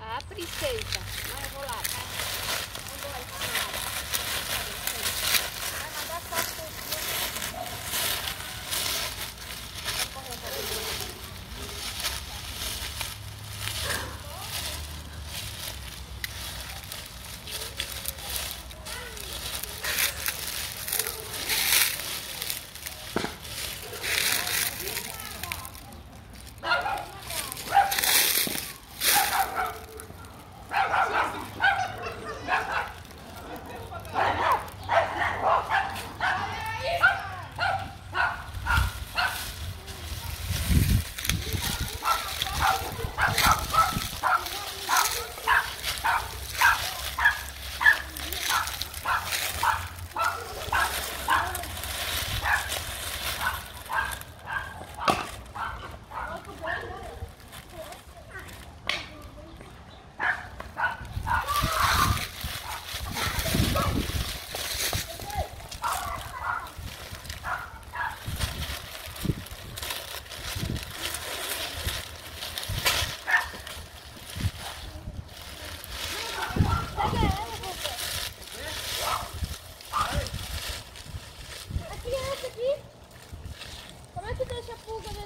Ah, princesa. Mas eu vou lá, tá? school's